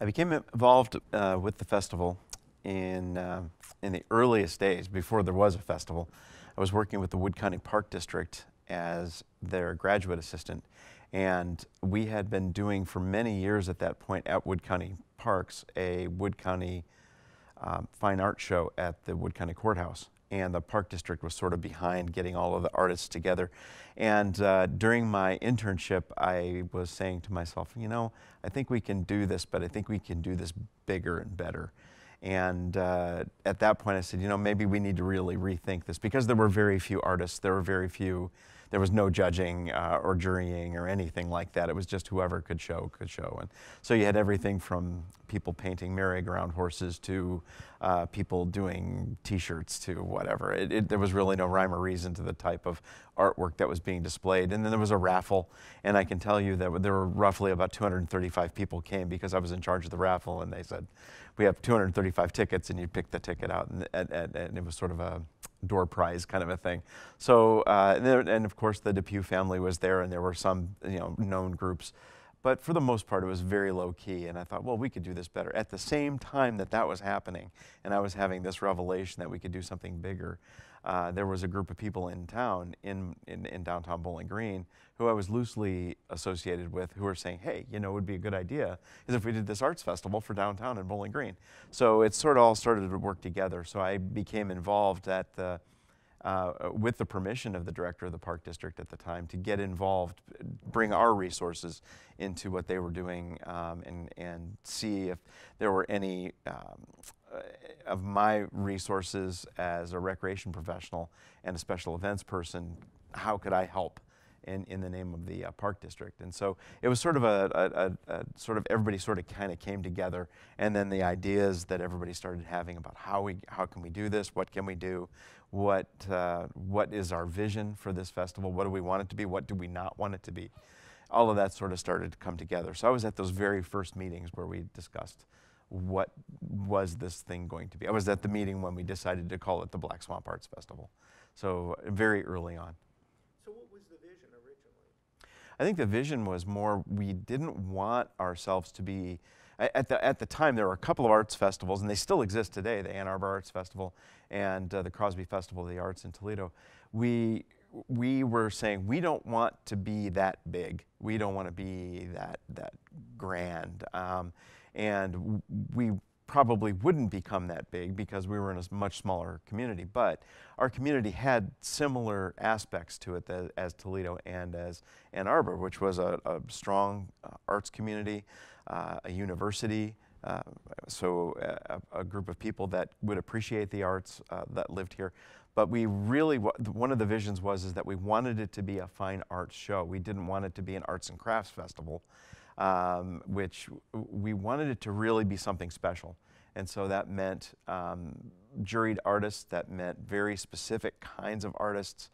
I became involved uh, with the festival in, uh, in the earliest days, before there was a festival. I was working with the Wood County Park District as their graduate assistant. And we had been doing for many years at that point at Wood County Parks a Wood County um, fine art show at the Wood County Courthouse. And the Park District was sort of behind getting all of the artists together. And uh, during my internship, I was saying to myself, you know, I think we can do this, but I think we can do this bigger and better. And uh, at that point, I said, you know, maybe we need to really rethink this because there were very few artists, there were very few there was no judging uh, or jurying or anything like that. It was just whoever could show could show. And so you had everything from people painting merry-go-round horses to uh, people doing T-shirts to whatever. It, it, there was really no rhyme or reason to the type of artwork that was being displayed. And then there was a raffle, and I can tell you that there were roughly about 235 people came because I was in charge of the raffle, and they said, "We have 235 tickets, and you pick the ticket out," and, and, and it was sort of a door prize kind of a thing. So, uh, and, there, and, of course the Depew family was there and there were some, you know, known groups. But for the most part, it was very low key. And I thought, well, we could do this better. At the same time that that was happening, and I was having this revelation that we could do something bigger, uh, there was a group of people in town, in, in, in, downtown Bowling Green, who I was loosely associated with, who were saying, hey, you know, it would be a good idea is if we did this arts festival for downtown in Bowling Green. So it sort of all started to work together. So I became involved at the, uh, with the permission of the director of the park district at the time to get involved, bring our resources into what they were doing um, and, and see if there were any um, of my resources as a recreation professional and a special events person, how could I help in, in the name of the uh, park district? And so it was sort of a, a, a, a sort of everybody sort of kind of came together, and then the ideas that everybody started having about how we how can we do this, what can we do, what uh, what is our vision for this festival, what do we want it to be, what do we not want it to be, all of that sort of started to come together. So I was at those very first meetings where we discussed what was this thing going to be. I was at the meeting when we decided to call it the Black Swamp Arts Festival, so very early on. So what was the vision originally? I think the vision was more we didn't want ourselves to be at the, at the time, there were a couple of arts festivals, and they still exist today the Ann Arbor Arts Festival and uh, the Crosby Festival of the Arts in Toledo. We, we were saying we don't want to be that big, we don't want to be that, that grand. Um, and we probably wouldn't become that big because we were in a much smaller community. But our community had similar aspects to it as, as Toledo and as Ann Arbor, which was a, a strong uh, arts community, uh, a university, uh, so uh, a, a, group of people that would appreciate the arts uh, that lived here. But we really, one of the visions was is that we wanted it to be a fine arts show. We didn't want it to be an arts and crafts festival um, which we wanted it to really be something special. And so that meant um, juried artists, that meant very specific kinds of artists,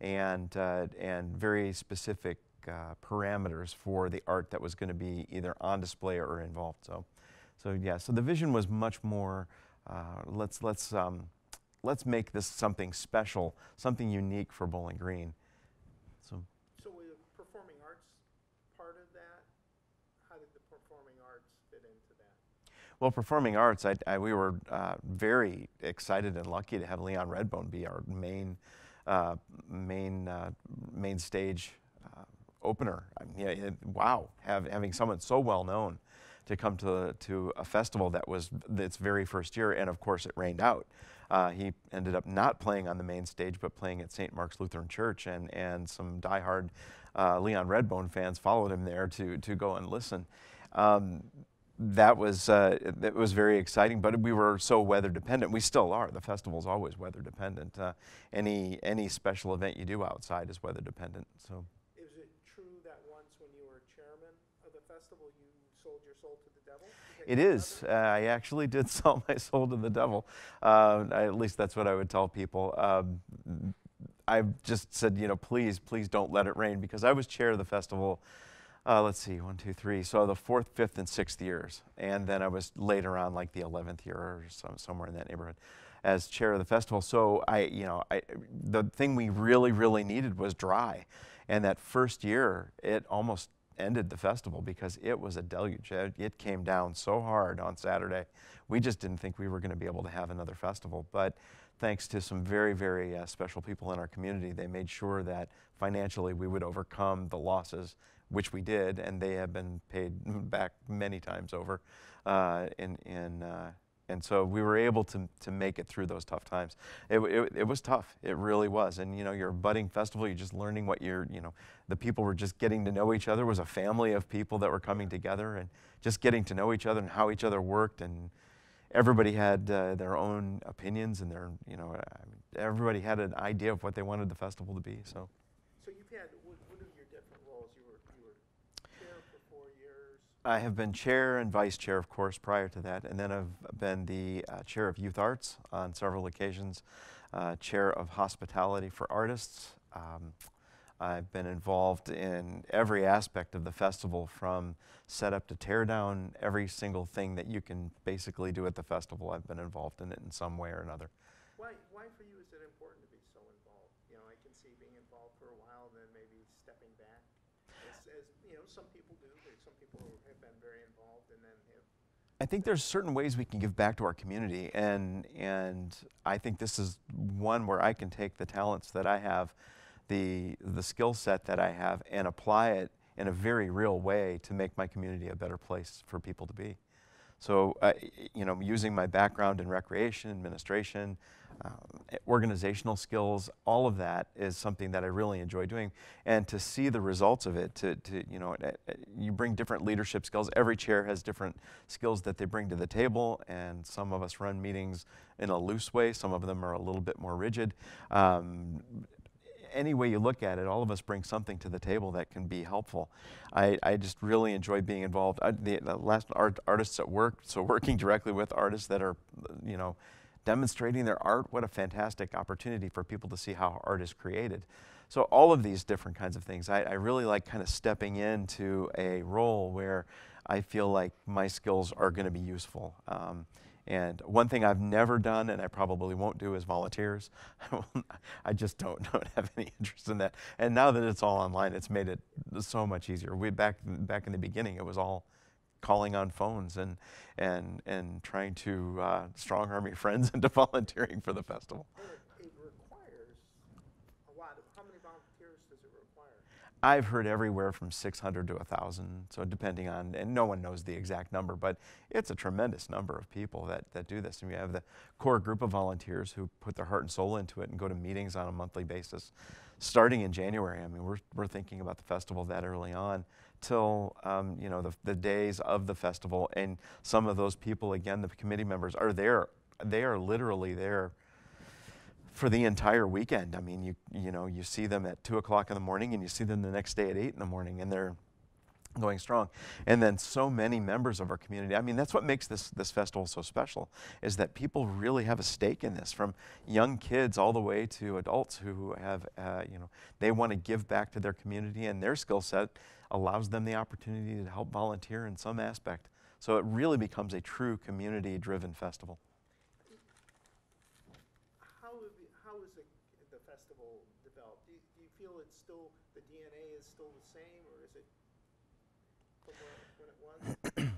and, uh, and very specific uh, parameters for the art that was going to be either on display or involved. So, so yeah, so the vision was much more uh, let's, let's, um, let's make this something special, something unique for Bowling Green. Well, performing arts, I, I, we were uh, very excited and lucky to have Leon Redbone be our main, uh, main, uh, main stage uh, opener. I mean, yeah, it, wow, have, having someone so well known to come to, to a festival that was its very first year, and of course it rained out. Uh, he ended up not playing on the main stage, but playing at St. Mark's Lutheran Church, and, and some diehard uh, Leon Redbone fans followed him there to, to go and listen. Um, that was uh, that was very exciting. But we were so weather dependent. We still are. The festival's always weather dependent. Uh, any any special event you do outside is weather dependent. So. Is it true that once when you were chairman of the festival, you sold your soul to the devil? It is. Uh, I actually did sell my soul to the devil. Uh, I, at least that's what I would tell people. Um, I just said, you know, please, please don't let it rain because I was chair of the festival uh, let's see, one, two, three. So the fourth, fifth, and sixth years. And then I was later on, like the 11th year or somewhere in that neighborhood as chair of the festival. So I, you know, I, the thing we really, really needed was dry. And that first year, it almost ended the festival because it was a deluge. It, it came down so hard on Saturday. We just didn't think we were going to be able to have another festival. But thanks to some very, very uh, special people in our community, they made sure that financially we would overcome the losses, which we did, and they have been paid back many times over. Uh, in, in, uh, and so we were able to, to make it through those tough times. It, it, it, was tough. It really was. And you know, you're a budding festival. You're just learning what you're. You know, the people were just getting to know each other. It was a family of people that were coming together and just getting to know each other and how each other worked. And everybody had uh, their own opinions and their. You know, everybody had an idea of what they wanted the festival to be. So you've had what, what are your different roles? You were you were chair for four years. I have been chair and vice chair, of course, prior to that, and then I've been the uh, chair of youth arts on several occasions, uh, chair of hospitality for artists. Um, I've been involved in every aspect of the festival from setup to tear down, every single thing that you can basically do at the festival. I've been involved in it in some way or another. Why, why for you is it important to be so involved? You know, I can see being involved for a while, then maybe stepping back. As, as you know, some people do. There's some people have been very involved and then have. I think there's certain ways we can give back to our community, and and I think this is one where I can take the talents that I have, the the skill set that I have, and apply it in a very real way to make my community a better place for people to be. So, uh, you know, using my background in recreation, administration, um, organizational skills, all of that is something that I really enjoy doing. And to see the results of it, to, to you know, uh, uh, you bring different leadership skills. Every chair has different skills that they bring to the table, and some of us run meetings in a loose way. Some of them are a little bit more rigid. Um, any way you look at it, all of us bring something to the table that can be helpful. I, I just really enjoy being involved. I, the, the, last art, artists at work, so working directly with artists that are, you know, demonstrating their art, what a fantastic opportunity for people to see how art is created. So all of these different kinds of things, I, I really like kind of stepping into a role where I feel like my skills are going to be useful. Um, and one thing I've never done, and I probably won't do, is volunteers. I just don't, don't have any interest in that. And now that it's all online, it's made it so much easier. We back back in the beginning, it was all calling on phones and and and trying to uh, strong arm your friends into volunteering for the festival. I've heard everywhere from 600 to 1,000, so depending on, and no one knows the exact number, but it's a tremendous number of people that, that do this. And we have the core group of volunteers who put their heart and soul into it and go to meetings on a monthly basis. Starting in January, I mean, we're, we're thinking about the festival that early on till, um, you know, the, the days of the festival. And some of those people, again, the committee members, are there. They are literally there for the entire weekend. I mean, you you know, you see them at two o'clock in the morning, and you see them the next day at eight in the morning, and they're going strong. And then so many members of our community. I mean, that's what makes this this festival so special is that people really have a stake in this, from young kids all the way to adults who have, uh, you know, they want to give back to their community, and their skill set allows them the opportunity to help volunteer in some aspect. So it really becomes a true community-driven festival. Feel it's still, the DNA is still the same, or is it when it was?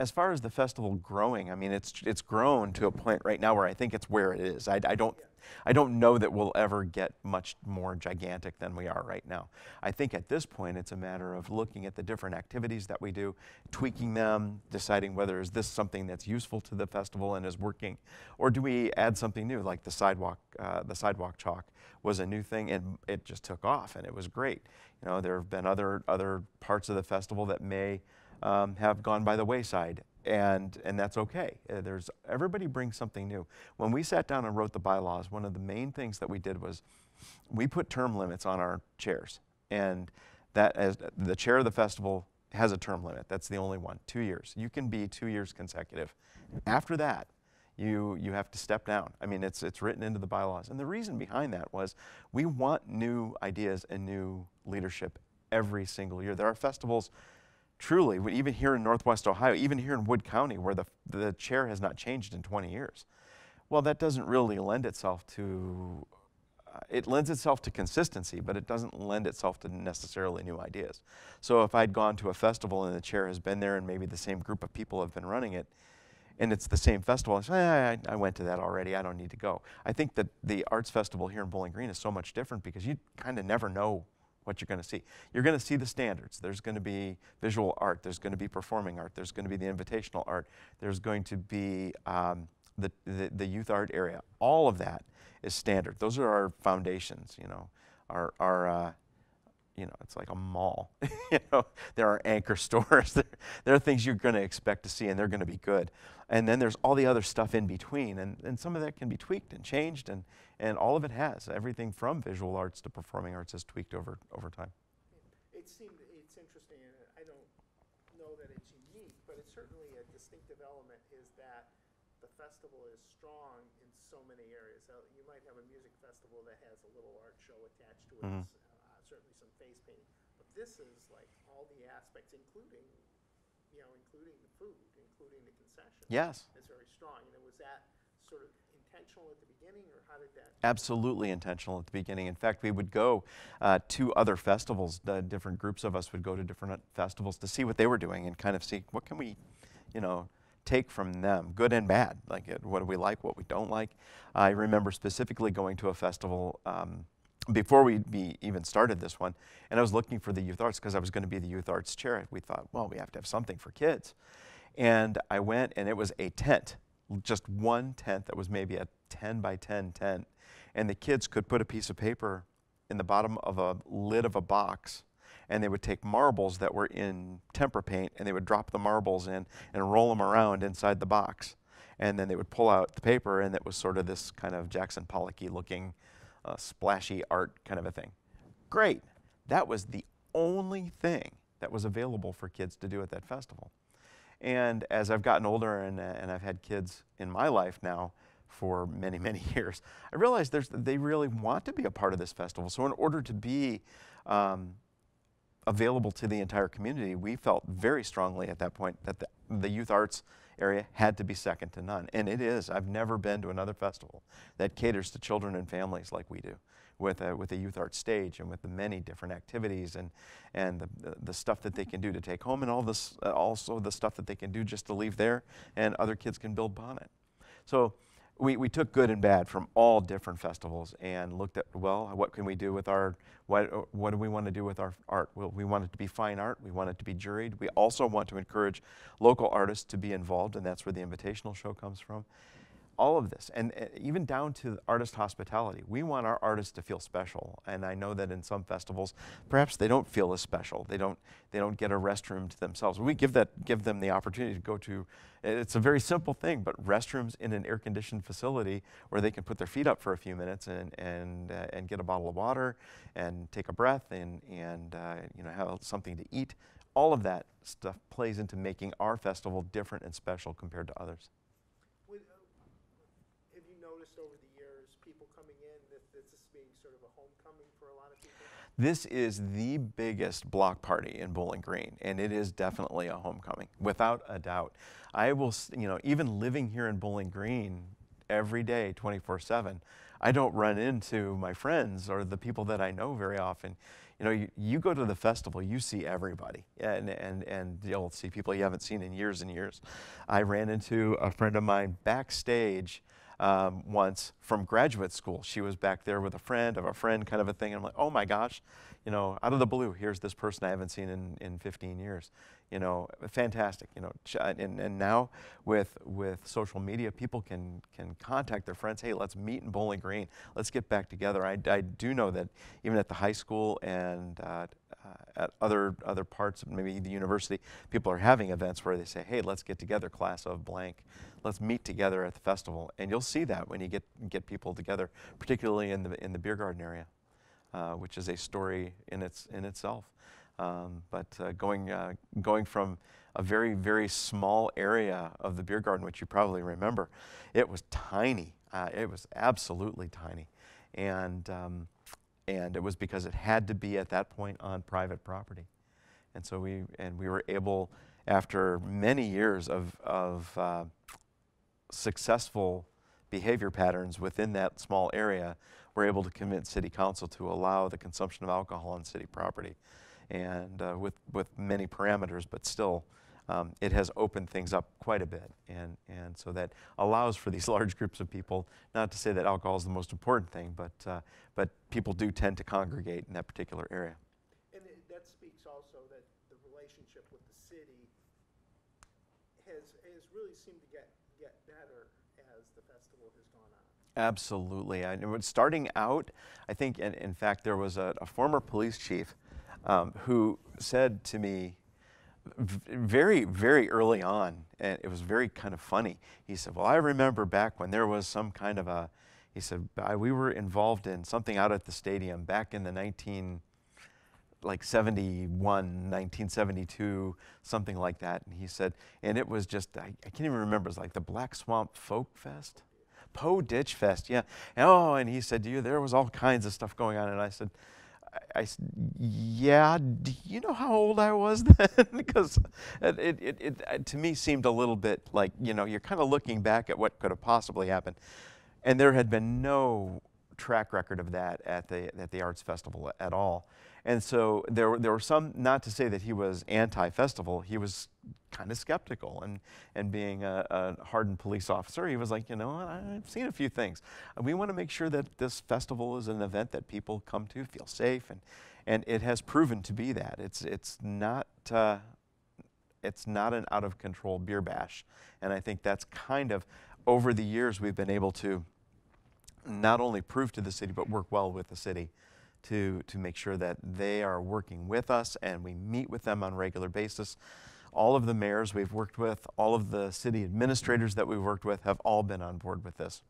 as far as the festival growing, I mean, it's it's grown to a point right now where I think it's where it is. I, I don't. I don't know that we'll ever get much more gigantic than we are right now. I think at this point it's a matter of looking at the different activities that we do, tweaking them, deciding whether is this something that's useful to the festival and is working, or do we add something new like the sidewalk uh, the sidewalk chalk was a new thing and it just took off and it was great. You know, there have been other other parts of the festival that may um, have gone by the wayside, and and that's okay. Uh, there's everybody brings something new. When we sat down and wrote the bylaws, one of the main things that we did was we put term limits on our chairs, and that as the chair of the festival has a term limit. That's the only one, two years. You can be two years consecutive. After that, you you have to step down. I mean, it's it's written into the bylaws, and the reason behind that was we want new ideas and new leadership every single year. There are festivals truly, even here in Northwest Ohio, even here in Wood County, where the, the chair has not changed in 20 years, well, that doesn't really lend itself to uh, it lends itself to consistency, but it doesn't lend itself to necessarily new ideas. So if I'd gone to a festival and the chair has been there and maybe the same group of people have been running it, and it's the same festival, I say, I, I went to that already, I don't need to go. I think that the arts festival here in Bowling Green is so much different because you kind of never know what you're going to see. You're going to see the standards. There's going to be visual art, there's going to be performing art, there's going to be the invitational art, there's going to be um, the, the, the youth art area. All of that is standard. Those are our foundations, you know, our, our uh, you know, it's like a mall. you know, there are anchor stores. there, there are things you're going to expect to see, and they're going to be good. And then there's all the other stuff in between, and, and some of that can be tweaked and changed, and, and all of it has. Everything from visual arts to performing arts has tweaked over, over time. It seemed, it's interesting, and I don't know that it's unique, but it's certainly a distinctive element is that the festival is strong in so many areas. Uh, You might have a music festival that has a little art show attached to it, s- uh, certainly some face painting. But this is like all the aspects, including, you know, including the food, including the concession. Yes. Is very strong. And was that sort of intentional at the beginning, or how did that? absolutely intentional at the beginning. In fact, we would go uh, to other festivals. The different groups of us would go to different festivals to see what they were doing and kind of see what can we, you know, take from them, good and bad. Like uh, what do we like, what we don't like. I remember specifically going to a festival. Um, before we even started this one, and I was looking for the youth arts because I was going to be the youth arts chair. We thought, well, we have to have something for kids. And I went, and it was a tent, just one tent that was maybe a 10 by 10 tent. And the kids could put a piece of paper in the bottom of a lid of a box, and they would take marbles that were in tempera paint, and they would drop the marbles in and roll them around inside the box. And then they would pull out the paper, and it was sort of this kind of Jackson Pollocky looking, uh, splashy art kind of a thing. Great. That was the only thing that was available for kids to do at that festival. And as I've gotten older and, and I've had kids in my life now for many, many years, I realized there's, they really want to be a part of this festival. So, in order to be um, available to the entire community, we felt very strongly at that point that the, the youth arts area had to be second to none. And it is. I've never been to another festival that caters to children and families like we do. With a, with a youth art stage and with the many different activities and, and the, the, stuff that they can do to take home and all this, uh, also the stuff that they can do just to leave there and other kids can build upon it. So we, we took good and bad from all different festivals and looked at, well, what can we do with our, what, what do we want to do with our art? Well, we want it to be fine art. We want it to be juried. We also want to encourage local artists to be involved, and that's where the invitational show comes from. All of this, and uh, even down to artist hospitality. We want our artists to feel special, and I know that in some festivals, perhaps they don't feel as special. They don't, they don't get a restroom to themselves. We give that, give them the opportunity to go to. It's a very simple thing, but restrooms in an air-conditioned facility where they can put their feet up for a few minutes and and uh, and get a bottle of water and take a breath and and uh, you know have something to eat. All of that stuff plays into making our festival different and special compared to others. Would, uh, have you noticed over the years, people coming in, that this is being sort of a homecoming for a lot of people? This is the biggest block party in Bowling Green, and it is definitely a homecoming, without a doubt. I will, you know, even living here in Bowling Green every day, 24 7, I don't run into my friends or the people that I know very often. You know, you, you go to the festival, you see everybody, and, and, and you'll see people you haven't seen in years and years. I ran into a friend of mine backstage um, once from graduate school. She was back there with a friend of a friend, kind of a thing. And I'm like, oh my gosh, you know, out of the blue, here's this person I haven't seen in, in 15 years. You know, fantastic. You know, and, and now with with social media, people can can contact their friends. Hey, let's meet in Bowling Green. Let's get back together. I, I do know that even at the high school and uh, at other other parts, of maybe the university, people are having events where they say, "Hey, let's get together, class of blank. Let's meet together at the festival." And you'll see that when you get get people together, particularly in the in the beer garden area, uh, which is a story in its in itself. Um, but uh, going uh, going from a very very small area of the beer garden, which you probably remember, it was tiny. Uh, it was absolutely tiny, and um, and it was because it had to be at that point on private property, and so we and we were able, after many years of of uh, successful behavior patterns within that small area, we're able to convince city council to allow the consumption of alcohol on city property. And uh, with, with many parameters, but still, um, it has opened things up quite a bit. And, and so that allows for these large groups of people, not to say that alcohol is the most important thing, but, uh, but people do tend to congregate in that particular area. And it, that speaks also that the relationship with the city has, has really seemed to get, get better as the festival has gone on. Absolutely. I, know starting out, I think, in, in fact, there was a, a former police chief um, who said to me very, very early on, and it was very kind of funny. He said, Well, I remember back when there was some kind of a, he said, we were involved in something out at the stadium back in the 19, like 71, 1972, something like that. And he said, and it was just, I, I can't even remember, it was like the Black Swamp Folk Fest. Poe Ditch Fest, yeah. oh, and he said, to you, there was all kinds of stuff going on. And I said, I, said, yeah, do you know how old I was then? because it, it, it, it, uh, to me seemed a little bit like, you know, you're kind of looking back at what could have possibly happened. And there had been no track record of that at the, at the Arts Festival at all. And so there, there were some, not to say that he was anti-festival, he was kind of skeptical. And, and being a, a, hardened police officer, he was like, you know, I've seen a few things. We want to make sure that this festival is an event that people come to, feel safe, and, and it has proven to be that. It's, it's not, uh, it's not an out of control beer bash. And I think that's kind of, over the years, we've been able to not only prove to the city, but work well with the city to, to make sure that they are working with us and we meet with them on a regular basis. All of the mayors we've worked with, all of the city administrators that we've worked with have all been on board with this.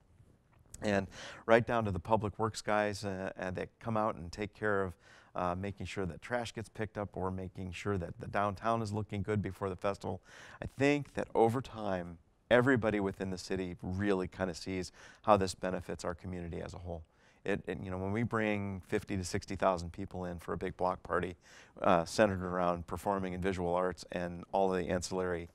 And right down to the public works guys uh, uh, that come out and take care of uh, making sure that trash gets picked up or making sure that the downtown is looking good before the festival. I think that over time, everybody within the city really kind of sees how this benefits our community as a whole. It, it, you know, when we bring 50 to 60,000 people in for a big block party uh, centered around performing and visual arts and all of the ancillary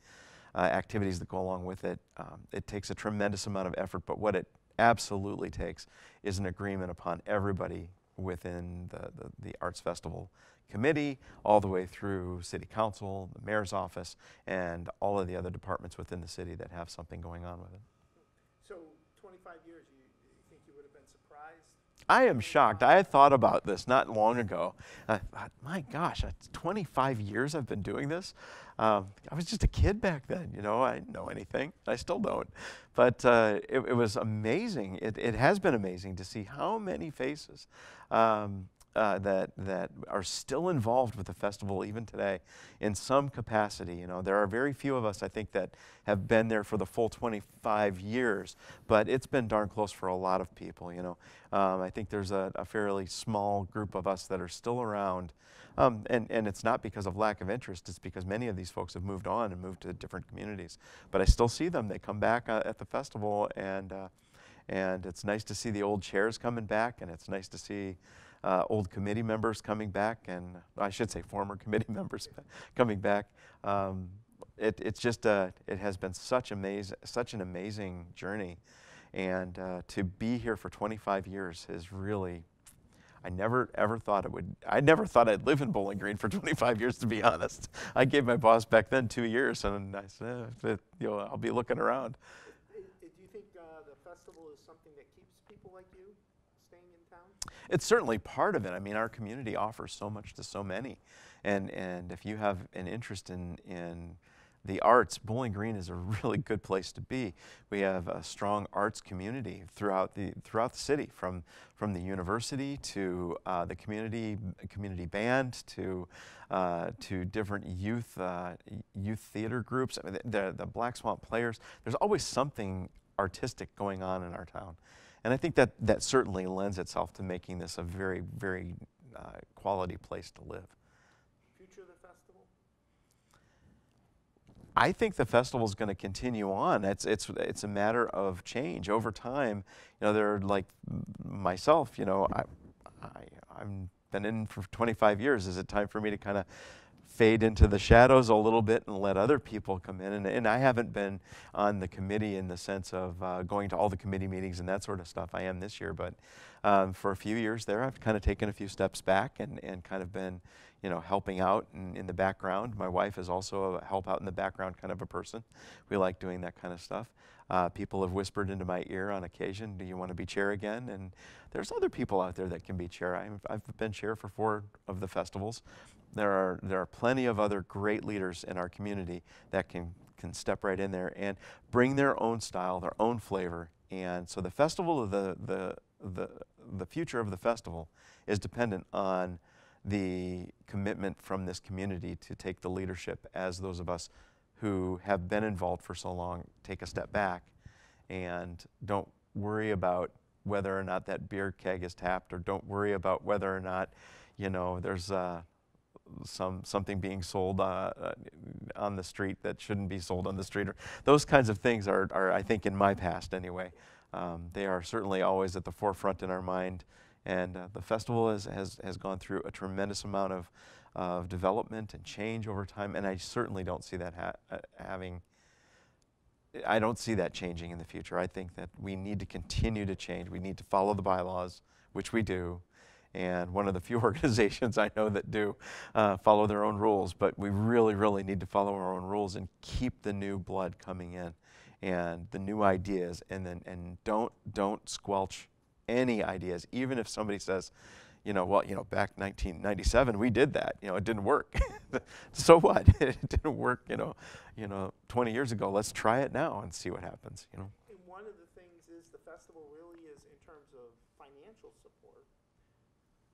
uh, activities that go along with it, um, it takes a tremendous amount of effort. But what it absolutely takes is an agreement upon everybody within the, the, the Arts Festival committee, all the way through city council, the mayor's office, and all of the other departments within the city that have something going on with it. So 25 years, you, you think you would have been surprised? I am shocked. I had thought about this not long ago. I thought, my gosh, 25 years I've been doing this. Um, I was just a kid back then, you know, I didn't know anything. I still don't. But uh, it, it, was amazing. It, it, has been amazing to see how many faces um, uh, that that are still involved with the festival even today in some capacity. You know, there are very few of us, I think, that have been there for the full 25 years, but it's been darn close for a lot of people. You know, um, I think there's a, a, fairly small group of us that are still around. Um, and, and it's not because of lack of interest, it's because many of these folks have moved on and moved to different communities. But I still see them. They come back uh, at the festival, and, uh, and it's nice to see the old chairs coming back, and it's nice to see uh, old committee members coming back, and I should say former committee members coming back. Um, it, it's just a, it has been such amazing, such an amazing journey, and uh, to be here for 25 years is really. I never ever thought it would. I never thought I'd live in Bowling Green for 25 years, to be honest. I gave my boss back then two years, and I said, eh, you know, I'll be looking around. Do you think uh, the festival is something that keeps people like you in town? It's certainly part of it. I mean, our community offers so much to so many. And, and if you have an interest in, in the arts, Bowling Green is a really good place to be. We have a strong arts community throughout the throughout the city, from from the university to uh, the community community band to uh, to different youth uh, youth theater groups. I mean, the, the Black Swamp Players. There's always something artistic going on in our town. And I think that that certainly lends itself to making this a very, very uh, quality place to live. Future of the festival? I think the festival is going to continue on. It's, it's, it's a matter of change over time. You know, there are like myself, you know, I, I, I'm been in for 25 years. Is it time for me to kind of fade into the shadows a little bit and let other people come in. And, and I haven't been on the committee in the sense of uh, going to all the committee meetings and that sort of stuff. I am this year, but um, for a few years there, I've kind of taken a few steps back and, and kind of been, you know, helping out in, in the background. My wife is also a help out in the background kind of a person. We like doing that kind of stuff. Uh, people have whispered into my ear on occasion, "Do you want to be chair again?" And there's other people out there that can be chair. I've, I've been chair for four of the festivals. There are there are plenty of other great leaders in our community that can can step right in there and bring their own style, their own flavor. And so the festival, the the the the future of the festival is dependent on the commitment from this community to take the leadership as those of us who have been involved for so long take a step back and don't worry about whether or not that beer keg is tapped or don't worry about whether or not you know there's uh, some something being sold uh, uh, on the street that shouldn't be sold on the street those kinds of things are, are I think in my past anyway. Um, they are certainly always at the forefront in our mind and uh, the festival has, has, has gone through a tremendous amount of of development and change over time, and I certainly don't see that ha uh, having. I don't see that changing in the future. I think that we need to continue to change. We need to follow the bylaws, which we do, and one of the few organizations I know that do uh, follow their own rules. But we really, really need to follow our own rules and keep the new blood coming in, and the new ideas, and then and don't don't squelch any ideas, even if somebody says you know, well, you know, back 1997, we did that. You know, it didn't work. so what? it didn't work. You know, you know, 20 years ago. Let's try it now and see what happens. You know. And one of the things is the festival really is in terms of financial support.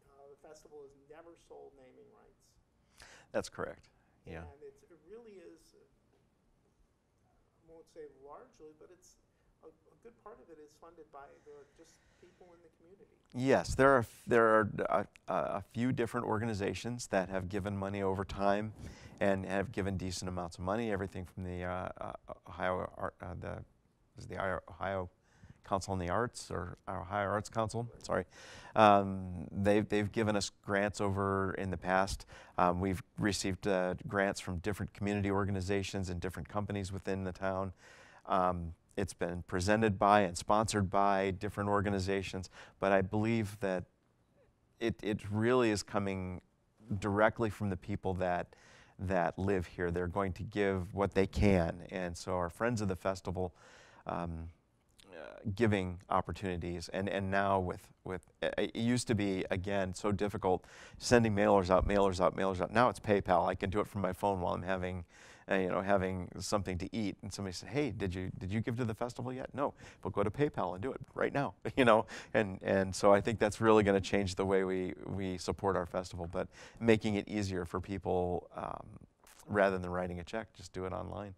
Uh, the festival has never sold naming rights. That's correct. Yeah. And it's, it really is. I won't say largely, but it's a, a good part of it is funded by the just people in the community. Yes, there are there are a, a, few different organizations that have given money over time, and have given decent amounts of money. Everything from the uh, uh, Ohio Art, uh, the is the Ohio Council on the Arts or Ohio Arts Council. Sorry, um, they've they've given us grants over in the past. Um, we've received uh, grants from different community organizations and different companies within the town. Um, it's been presented by and sponsored by different organizations, but I believe that it, it really is coming directly from the people that, that live here. They're going to give what they can. And so our friends of the festival, um, uh, giving opportunities and, and now with, with it used to be again so difficult sending mailers out mailers out mailers out now it's PayPal I can do it from my phone while I'm having uh, you know, having something to eat, and somebody said, "Hey, did you did you give to the festival yet?" No, but go to PayPal and do it right now. You know, and and so I think that's really going to change the way we we support our festival, but making it easier for people um, rather than writing a check, just do it online.